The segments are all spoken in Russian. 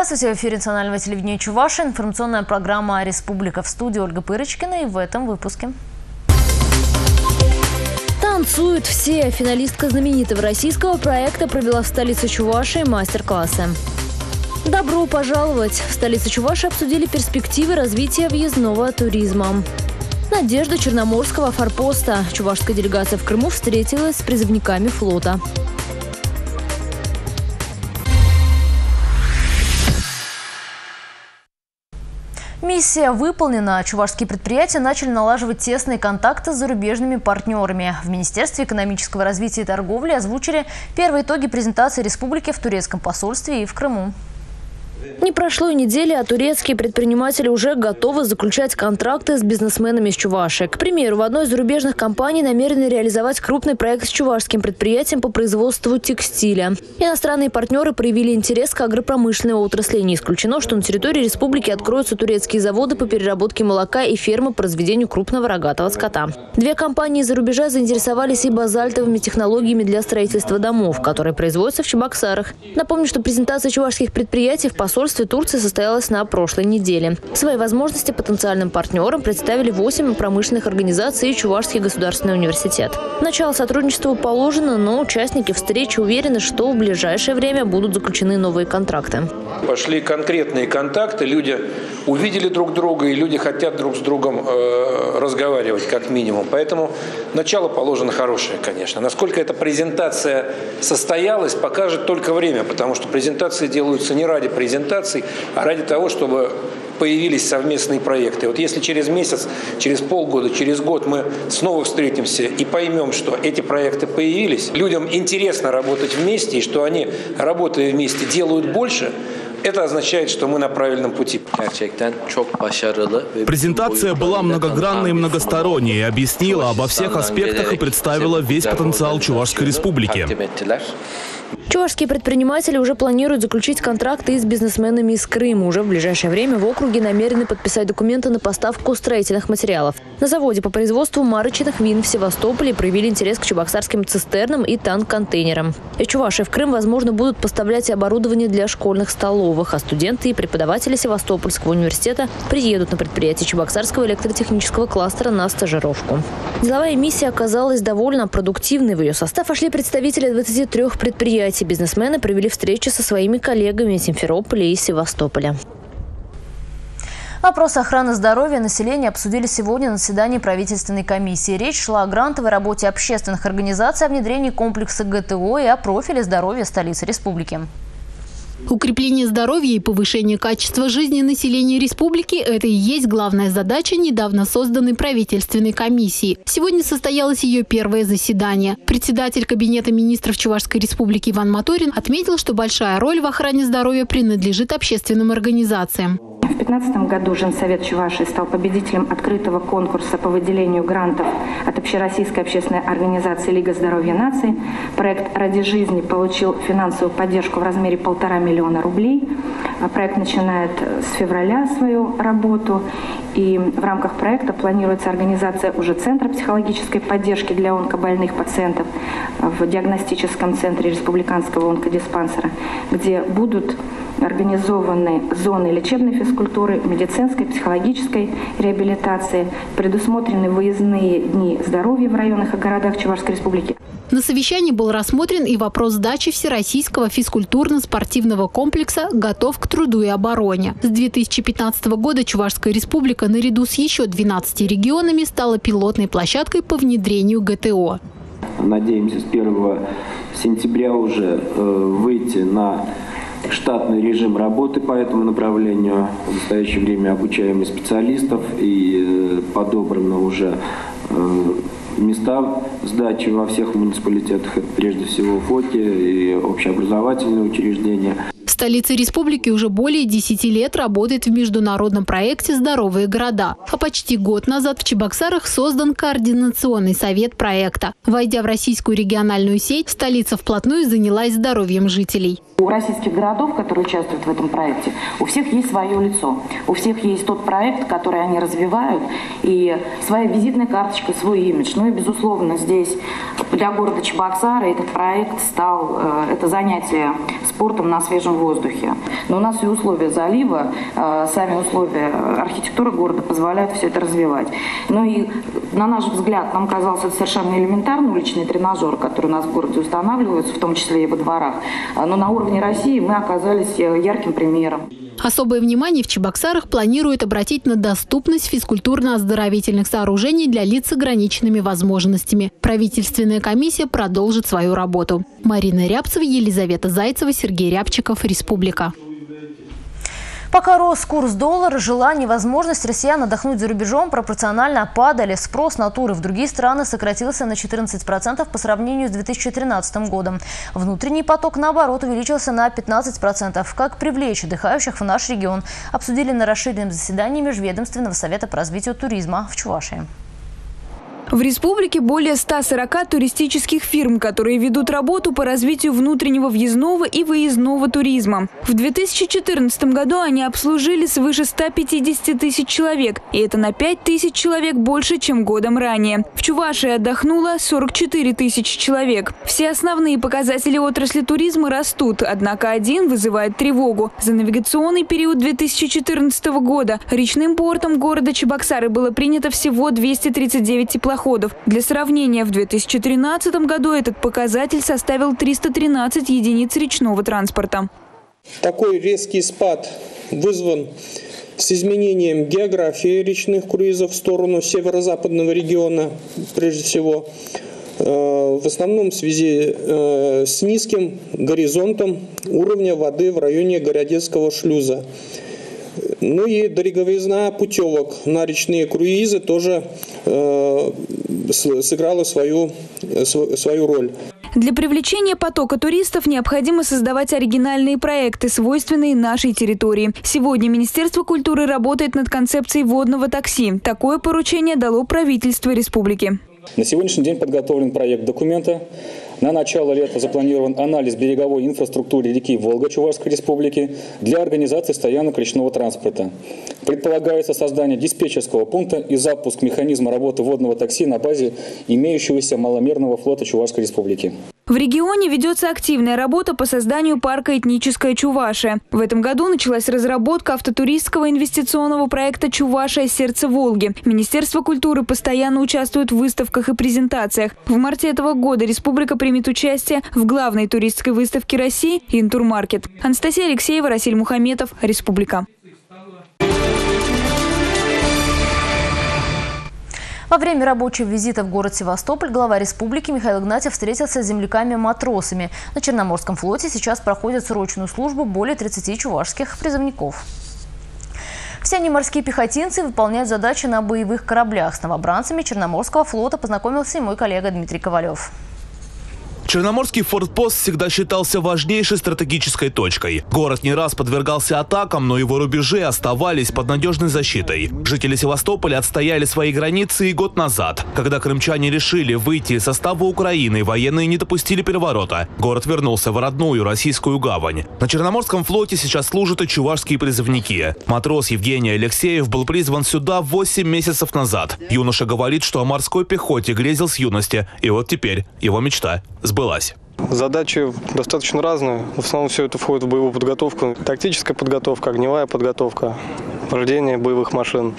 Здравствуйте, в эфире национального телевидения Чуваши. Информационная программа «Республика» в студии Ольга Пырочкина. И в этом выпуске. Танцуют все. Финалистка знаменитого российского проекта провела в столице Чувашии мастер-классы. Добро пожаловать! В столице Чуваши обсудили перспективы развития въездного туризма. Надежда Черноморского форпоста. Чувашская делегация в Крыму встретилась с призывниками флота. Миссия выполнена. Чувашские предприятия начали налаживать тесные контакты с зарубежными партнерами. В Министерстве экономического развития и торговли озвучили первые итоги презентации республики в турецком посольстве и в Крыму. Не прошло и недели, а турецкие предприниматели уже готовы заключать контракты с бизнесменами из Чуваши. К примеру, в одной из зарубежных компаний намерены реализовать крупный проект с чувашским предприятием по производству текстиля. Иностранные партнеры проявили интерес к агропромышленной отрасли. Не исключено, что на территории республики откроются турецкие заводы по переработке молока и фермы по разведению крупного рогатого скота. Две компании из-за рубежа заинтересовались и базальтовыми технологиями для строительства домов, которые производятся в Чебоксарах. Напомню, что презентация чувашских предприятий в посольстве посольстве Турции состоялась на прошлой неделе. Свои возможности потенциальным партнерам представили 8 промышленных организаций и Чувашский государственный университет. Начало сотрудничества положено, но участники встречи уверены, что в ближайшее время будут заключены новые контракты. Пошли конкретные контакты, люди увидели друг друга, и люди хотят друг с другом э, разговаривать как минимум. Поэтому начало положено хорошее, конечно. Насколько эта презентация состоялась, покажет только время, потому что презентации делаются не ради презентаций, а ради того, чтобы появились совместные проекты. Вот если через месяц, через полгода, через год мы снова встретимся и поймем, что эти проекты появились, людям интересно работать вместе, и что они, работая вместе, делают больше – это означает, что мы на правильном пути. Презентация была многогранной и многосторонней, объяснила обо всех аспектах и представила весь потенциал Чувашской республики. Чувашские предприниматели уже планируют заключить контракты с бизнесменами из Крыма. Уже в ближайшее время в округе намерены подписать документы на поставку строительных материалов. На заводе по производству марочных вин в Севастополе проявили интерес к чебоксарским цистернам и танк-контейнерам. Из Чуваши в Крым, возможно, будут поставлять оборудование для школьных столовых, а студенты и преподаватели Севастопольского университета приедут на предприятие Чебоксарского электротехнического кластера на стажировку. Деловая миссия оказалась довольно продуктивной. В ее состав вошли представители 23 предприятий эти бизнесмены провели встречи со своими коллегами из Симферополя и Севастополя. Вопросы охраны здоровья населения обсудили сегодня на заседании правительственной комиссии. Речь шла о грантовой работе общественных организаций о внедрении комплекса ГТО и о профиле здоровья столицы республики. Укрепление здоровья и повышение качества жизни населения республики – это и есть главная задача недавно созданной правительственной комиссии. Сегодня состоялось ее первое заседание. Председатель Кабинета министров Чувашской республики Иван Моторин отметил, что большая роль в охране здоровья принадлежит общественным организациям. В 2015 году Женсовет Чувашии стал победителем открытого конкурса по выделению грантов от Общероссийской общественной организации Лига здоровья нации. Проект «Ради жизни» получил финансовую поддержку в размере полтора миллиона рублей. Проект начинает с февраля свою работу. И в рамках проекта планируется организация уже Центра психологической поддержки для онкобольных пациентов в диагностическом центре Республиканского онкодиспансера, где будут организованы зоны лечебной физкультуры, медицинской, психологической реабилитации, предусмотрены выездные дни здоровья в районах и городах Чувашской республики. На совещании был рассмотрен и вопрос сдачи Всероссийского физкультурно-спортивного комплекса «Готов к труду и обороне». С 2015 года Чувашская республика наряду с еще 12 регионами стала пилотной площадкой по внедрению ГТО. Надеемся с 1 сентября уже э, выйти на штатный режим работы по этому направлению. В настоящее время обучаем и специалистов, и э, подобрано уже э, места сдачи во всех муниципалитетах. Прежде всего ФОКи и общеобразовательные учреждения столице республики уже более 10 лет работает в международном проекте «Здоровые города». А почти год назад в Чебоксарах создан координационный совет проекта. Войдя в российскую региональную сеть, столица вплотную занялась здоровьем жителей. У российских городов, которые участвуют в этом проекте, у всех есть свое лицо. У всех есть тот проект, который они развивают, и своя визитная карточка, свой имидж. Ну и, безусловно, здесь для города Чебоксары этот проект стал, э, это занятие спортом на свежем воздухе воздухе. Но у нас и условия залива, сами условия архитектуры города позволяют все это развивать. Ну и, на наш взгляд, нам казалось это совершенно элементарно, уличный тренажер, который у нас в городе устанавливаются, в том числе и во дворах. Но на уровне России мы оказались ярким примером. Особое внимание в Чебоксарах планируют обратить на доступность физкультурно-оздоровительных сооружений для лиц с ограниченными возможностями. Правительственная комиссия продолжит свою работу. Марина Рябцева, Елизавета Зайцева, Сергей Рябчиков, Республика. Пока рос курс доллара, желание и возможность россиян отдохнуть за рубежом пропорционально падали. Спрос на туры в другие страны сократился на 14% по сравнению с 2013 годом. Внутренний поток, наоборот, увеличился на 15%. Как привлечь отдыхающих в наш регион, обсудили на расширенном заседании Межведомственного совета по развитию туризма в Чувашии. В республике более 140 туристических фирм, которые ведут работу по развитию внутреннего въездного и выездного туризма. В 2014 году они обслужили свыше 150 тысяч человек, и это на 5 тысяч человек больше, чем годом ранее. В Чувашии отдохнуло 44 тысячи человек. Все основные показатели отрасли туризма растут, однако один вызывает тревогу. За навигационный период 2014 года речным портом города Чебоксары было принято всего 239 теплоходов теплоходов. Для сравнения, в 2013 году этот показатель составил 313 единиц речного транспорта. Такой резкий спад вызван с изменением географии речных круизов в сторону северо-западного региона, прежде всего, э, в основном в связи э, с низким горизонтом уровня воды в районе Городецкого шлюза. Ну и дороговизна путевок на речные круизы тоже э, сыграла свою, э, свою роль. Для привлечения потока туристов необходимо создавать оригинальные проекты, свойственные нашей территории. Сегодня Министерство культуры работает над концепцией водного такси. Такое поручение дало правительство республики. На сегодняшний день подготовлен проект документа на начало лета запланирован анализ береговой инфраструктуры реки Волга Чувашской республики для организации стоянок речного транспорта. Предполагается создание диспетчерского пункта и запуск механизма работы водного такси на базе имеющегося маломерного флота Чувашской республики. В регионе ведется активная работа по созданию парка «Этническая Чувашия». В этом году началась разработка автотуристского инвестиционного проекта «Чувашия. Сердце Волги». Министерство культуры постоянно участвует в выставках и презентациях. В марте этого года республика примет участие в главной туристской выставке России «Интурмаркет». Анастасия Алексеева, Расиль Мухаметов, Республика. Во время рабочего визита в город Севастополь глава республики Михаил Игнатьев встретился с земляками-матросами. На Черноморском флоте сейчас проходят срочную службу более 30 чувашских призывников. Все они морские пехотинцы выполняют задачи на боевых кораблях. С новобранцами Черноморского флота познакомился и мой коллега Дмитрий Ковалев. Черноморский фортпост всегда считался важнейшей стратегической точкой. Город не раз подвергался атакам, но его рубежи оставались под надежной защитой. Жители Севастополя отстояли свои границы и год назад. Когда крымчане решили выйти из состава Украины, военные не допустили переворота. Город вернулся в родную российскую гавань. На Черноморском флоте сейчас служат и чувашские призывники. Матрос Евгений Алексеев был призван сюда 8 месяцев назад. Юноша говорит, что о морской пехоте грезил с юности. И вот теперь его мечта сбылась сбылась. Задачи достаточно разные. В основном все это входит в боевую подготовку. Тактическая подготовка, огневая подготовка, вождение боевых машин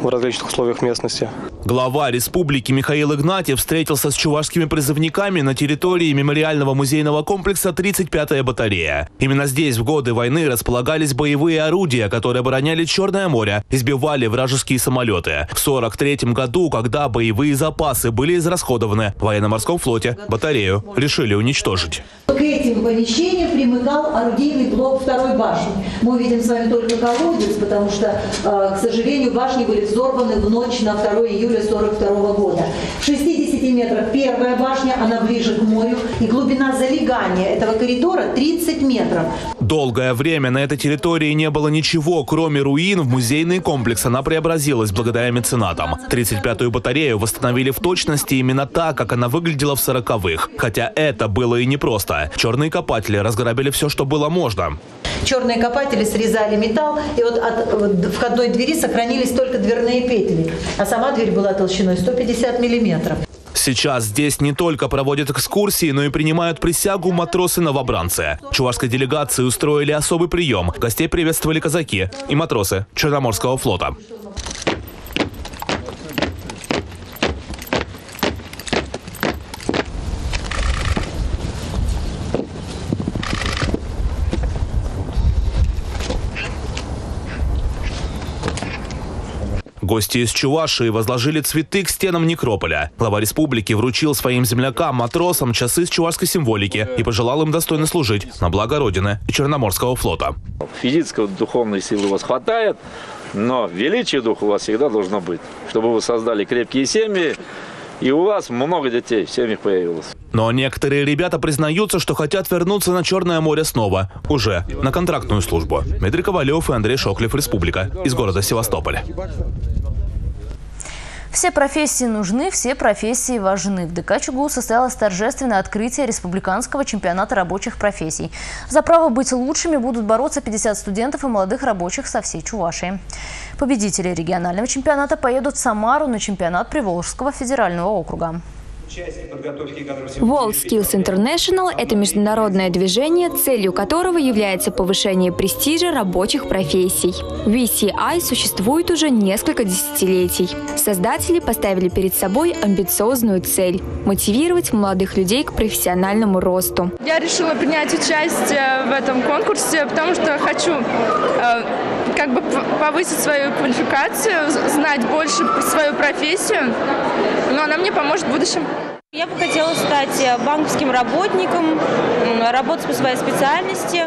в различных условиях местности. Глава республики Михаил Игнатьев встретился с чувашскими призывниками на территории мемориального музейного комплекса 35-я батарея. Именно здесь в годы войны располагались боевые орудия, которые обороняли Черное море, избивали вражеские самолеты. В 43 году, когда боевые запасы были израсходованы, в военно-морском флоте батарею решили уничтожить. К этим помещениям примыкал орудийный блок второй башни. Мы видим с вами только колодец, потому что, э, к сожалению, башни были взорваны в ночь на 2 июля 1942 года. В 60 метрах первая башня, она ближе к морю, и глубина залегания этого коридора 30 метров. Долгое время на этой территории не было ничего, кроме руин. В музейный комплекс она преобразилась благодаря меценатам. 35-ю батарею восстановили в точности именно так, как она выглядела в 40-х. Хотя это было и непросто. Черные копатели разграбили все, что было можно. Черные копатели срезали металл, и вот от входной двери сохранились только дверные петли, а сама дверь была толщиной 150 миллиметров. Сейчас здесь не только проводят экскурсии, но и принимают присягу матросы-новобранцы. Чувашской делегации устроили особый прием. Гостей приветствовали казаки и матросы Черноморского флота. Гости из Чувашии возложили цветы к стенам некрополя. Глава республики вручил своим землякам, матросам часы с чувашской символики и пожелал им достойно служить на благо Родины и Черноморского флота. Физической, духовной силы у вас хватает, но величие духа у вас всегда должно быть, чтобы вы создали крепкие семьи, и у вас много детей в семьях появилось. Но некоторые ребята признаются, что хотят вернуться на Черное море снова, уже на контрактную службу. Дмитрий Ковалев и Андрей Шоклев, Республика, из города Севастополя. Все профессии нужны, все профессии важны. В ДК ЧУГУ состоялось торжественное открытие республиканского чемпионата рабочих профессий. За право быть лучшими будут бороться 50 студентов и молодых рабочих со всей Чувашии. Победители регионального чемпионата поедут в Самару на чемпионат Приволжского федерального округа. WorldSkills International – это международное движение, целью которого является повышение престижа рабочих профессий. VCI существует уже несколько десятилетий. Создатели поставили перед собой амбициозную цель – мотивировать молодых людей к профессиональному росту. Я решила принять участие в этом конкурсе, потому что хочу э, как бы повысить свою квалификацию, знать больше свою профессию, но она мне поможет в будущем. Я бы хотела стать э, банковским работником, работать по своей специальности.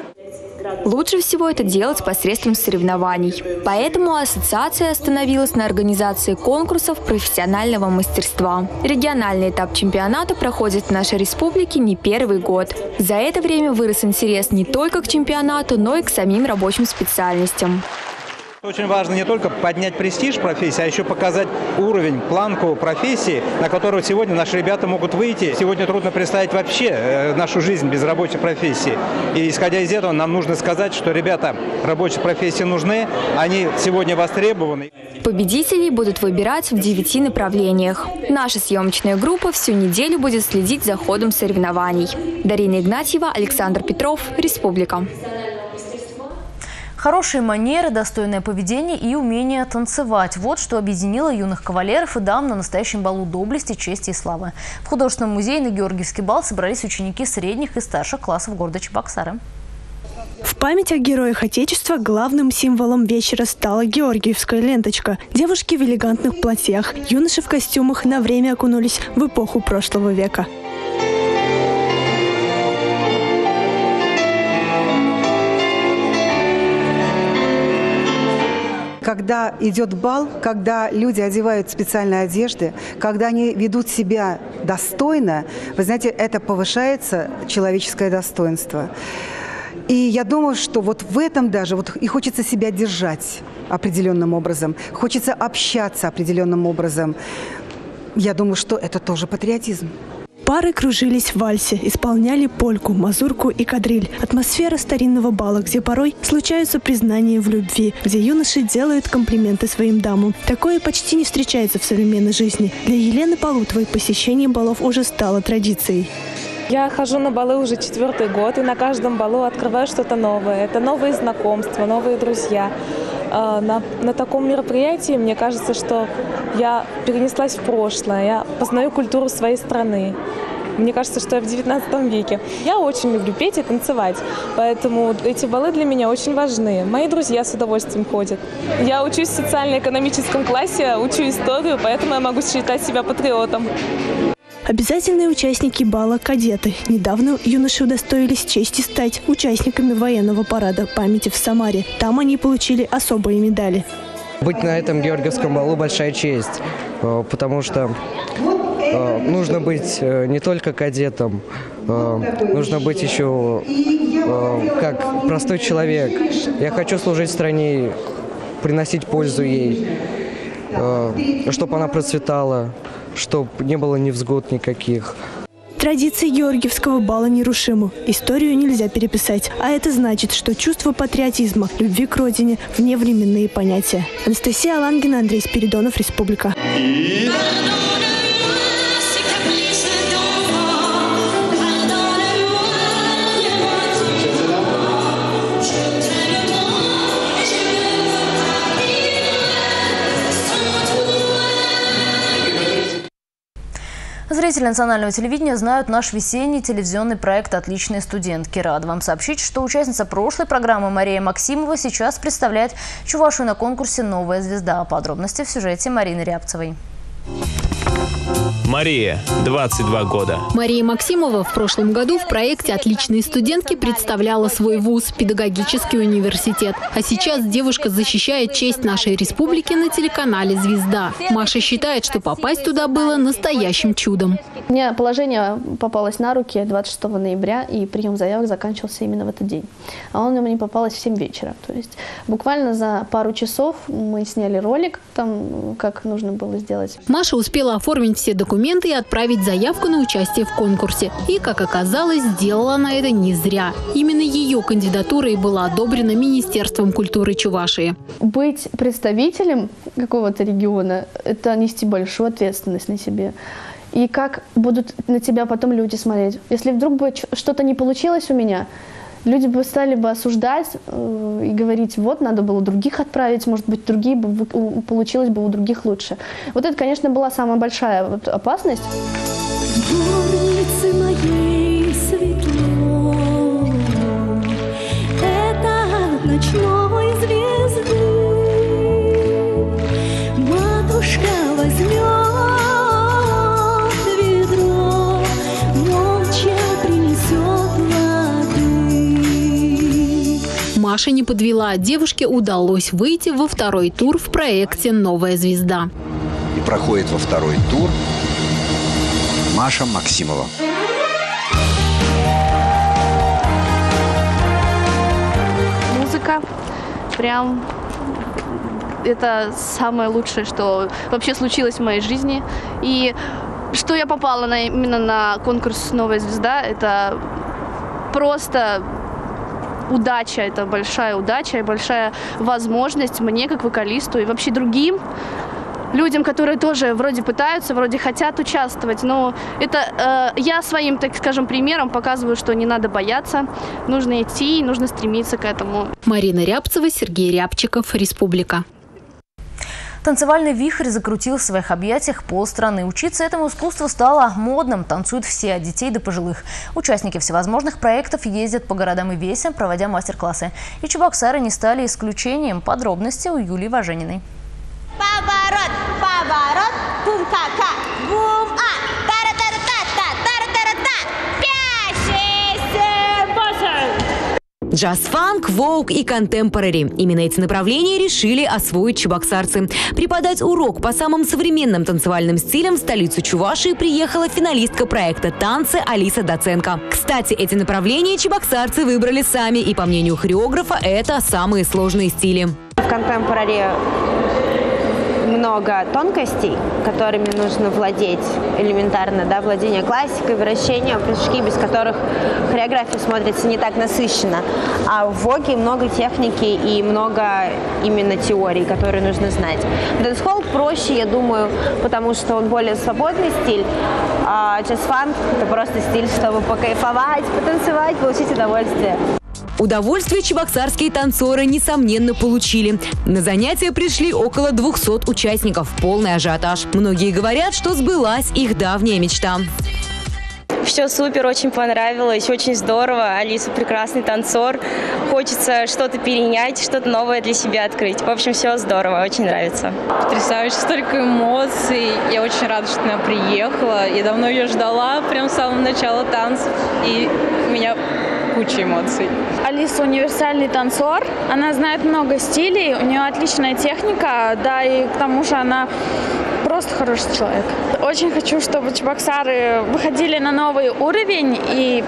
Лучше всего это делать посредством соревнований. Поэтому ассоциация остановилась на организации конкурсов профессионального мастерства. Региональный этап чемпионата проходит в нашей республике не первый год. За это время вырос интерес не только к чемпионату, но и к самим рабочим специальностям. Очень важно не только поднять престиж профессии, а еще показать уровень, планку профессии, на которую сегодня наши ребята могут выйти. Сегодня трудно представить вообще э, нашу жизнь без рабочей профессии. И исходя из этого, нам нужно сказать, что ребята рабочие профессии нужны, они сегодня востребованы. Победителей будут выбирать в девяти направлениях. Наша съемочная группа всю неделю будет следить за ходом соревнований. Дарина Игнатьева, Александр Петров, Республика. Хорошие манеры, достойное поведение и умение танцевать. Вот что объединило юных кавалеров и дам на настоящем балу доблести, чести и славы. В художественном музее на Георгиевский бал собрались ученики средних и старших классов города Чебоксары. В память о героях Отечества главным символом вечера стала Георгиевская ленточка. Девушки в элегантных платьях, юноши в костюмах на время окунулись в эпоху прошлого века. Когда идет бал, когда люди одевают специальные одежды, когда они ведут себя достойно, вы знаете, это повышается человеческое достоинство. И я думаю, что вот в этом даже вот и хочется себя держать определенным образом, хочется общаться определенным образом. Я думаю, что это тоже патриотизм. Пары кружились в вальсе, исполняли польку, мазурку и кадриль. Атмосфера старинного бала, где порой случаются признания в любви, где юноши делают комплименты своим дамам. Такое почти не встречается в современной жизни. Для Елены Полутовой посещение балов уже стало традицией. Я хожу на балы уже четвертый год, и на каждом балу открываю что-то новое. Это новые знакомства, новые друзья. А, на, на таком мероприятии мне кажется, что я перенеслась в прошлое, я познаю культуру своей страны. Мне кажется, что я в 19 веке. Я очень люблю петь и танцевать, поэтому эти балы для меня очень важны. Мои друзья с удовольствием ходят. Я учусь в социально-экономическом классе, учу историю, поэтому я могу считать себя патриотом. Обязательные участники бала «Кадеты». Недавно юноши удостоились чести стать участниками военного парада памяти в Самаре. Там они получили особые медали. Быть на этом Георгиевском балу – большая честь, э, потому что э, нужно быть э, не только кадетом, нужно быть еще как простой человек. Я хочу служить стране, приносить пользу ей, чтобы она процветала, чтобы не было невзгод никаких. Традиции Георгиевского бала нерушимы. Историю нельзя переписать. А это значит, что чувство патриотизма, любви к родине – вневременные понятия. Анастасия Алангина, Андрей Спиридонов, Республика. И... Зрители национального телевидения знают наш весенний телевизионный проект «Отличные студентки». Рад вам сообщить, что участница прошлой программы Мария Максимова сейчас представляет Чувашию на конкурсе «Новая звезда». Подробности в сюжете Марины Рябцевой. Мария, 22 года. Мария Максимова в прошлом году в проекте «Отличные студентки» представляла свой вуз – педагогический университет. А сейчас девушка защищает честь нашей республики на телеканале «Звезда». Маша считает, что попасть туда было настоящим чудом. Мне положение попалось на руки 26 ноября, и прием заявок заканчивался именно в этот день. А он мне попалось в 7 вечера. То есть буквально за пару часов мы сняли ролик, там, как нужно было сделать. Маша успела оформить все документы документы и отправить заявку на участие в конкурсе. И, как оказалось, сделала она это не зря. Именно ее кандидатура и была одобрена Министерством культуры Чувашии. Быть представителем какого-то региона – это нести большую ответственность на себе. И как будут на тебя потом люди смотреть. Если вдруг бы что-то не получилось у меня – люди бы стали бы осуждать э, и говорить, вот, надо было других отправить, может быть, другие бы, получилось бы у других лучше. Вот это, конечно, была самая большая вот опасность. Маша не подвела. Девушке удалось выйти во второй тур в проекте «Новая звезда». И проходит во второй тур Маша Максимова. Музыка прям это самое лучшее, что вообще случилось в моей жизни. И что я попала на, именно на конкурс «Новая звезда», это просто удача, это большая удача и большая возможность мне, как вокалисту, и вообще другим людям, которые тоже вроде пытаются, вроде хотят участвовать. Но это э, я своим, так скажем, примером показываю, что не надо бояться, нужно идти, нужно стремиться к этому. Марина Рябцева, Сергей Рябчиков, Республика. Танцевальный вихрь закрутил в своих объятиях полстраны. Учиться этому искусству стало модным. Танцуют все, от детей до пожилых. Участники всевозможных проектов ездят по городам и весям, проводя мастер-классы. И чебоксары не стали исключением. Подробности у Юлии Важениной. Поворот, поворот, бум-ка-ка, бум-а, Джаз-фанк, воук и контемпорари. Именно эти направления решили освоить чебоксарцы. Преподать урок по самым современным танцевальным стилям в столицу Чувашии приехала финалистка проекта «Танцы» Алиса Доценко. Кстати, эти направления чебоксарцы выбрали сами, и по мнению хореографа, это самые сложные стили. В contemporary много тонкостей, которыми нужно владеть элементарно, да, владение классикой, вращение, прыжки, без которых хореография смотрится не так насыщенно. А в воге много техники и много именно теорий, которые нужно знать. Dancehall проще, я думаю, потому что он более свободный стиль, а джаз-фанк – это просто стиль, чтобы покайфовать, потанцевать, получить удовольствие. Удовольствие чебоксарские танцоры, несомненно, получили. На занятия пришли около 200 участников. Полный ажиотаж. Многие говорят, что сбылась их давняя мечта. Все супер, очень понравилось, очень здорово. Алиса прекрасный танцор. Хочется что-то перенять, что-то новое для себя открыть. В общем, все здорово, очень нравится. Потрясающе, столько эмоций. Я очень рада, что она приехала. Я давно ее ждала, прям с самого начала танцев. И меня куча эмоций. Алиса универсальный танцор, она знает много стилей, у нее отличная техника, да, и к тому же она просто хороший человек. Очень хочу, чтобы чебоксары выходили на новый уровень и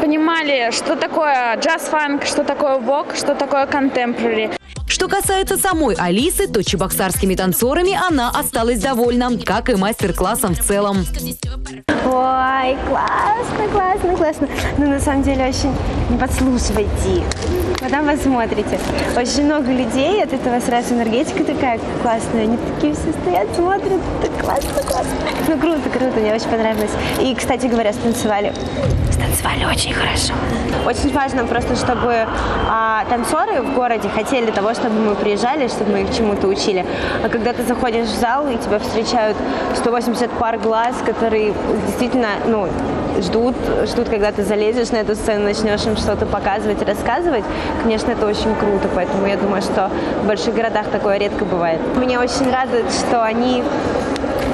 понимали, что такое джаз-фанк, что такое вок, что такое контемпорари. Что касается самой Алисы, то чебоксарскими танцорами она осталась довольна, как и мастер-классом в целом. Ой, классно, классно, классно. Ну, на самом деле, очень подслушивайте. Потом вы смотрите. Очень много людей, от этого сразу энергетика такая классная. Они такие все стоят, смотрят. Так классно, классно. Ну, круто, круто, мне очень понравилось. И, кстати говоря, станцевали. Станцевали очень хорошо. Очень важно просто, чтобы а, танцоры в городе хотели того, чтобы мы приезжали, чтобы мы их чему-то учили. А когда ты заходишь в зал, и тебя встречают 180 пар глаз, которые действительно, ну, ждут, ждут, когда ты залезешь на эту сцену, начнешь им что-то показывать, рассказывать, конечно, это очень круто, поэтому я думаю, что в больших городах такое редко бывает. Меня очень радует, что они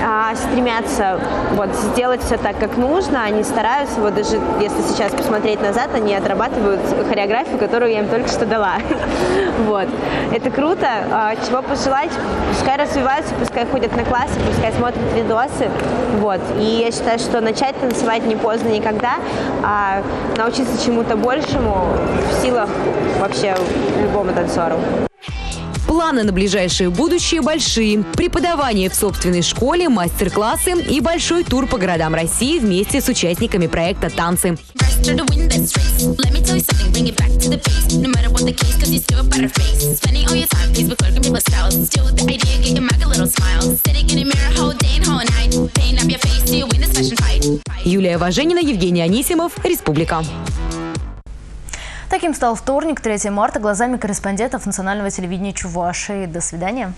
а, стремятся вот, сделать все так, как нужно, они стараются, вот даже если сейчас посмотреть назад, они отрабатывают хореографию, которую я им только что дала. Вот. Это круто. А, чего пожелать? Пускай развиваются, пускай ходят на классы, пускай смотрят видосы. Вот. И я считаю, что начать танцевать не поздно никогда, а научиться чему-то большему в силах вообще любому танцору. Планы на ближайшее будущее большие. Преподавание в собственной школе, мастер-классы и большой тур по городам России вместе с участниками проекта «Танцы». Юлия Важенина, Евгений Анисимов, Республика. Таким стал вторник, 3 марта, глазами корреспондентов национального телевидения Чувашии. До свидания.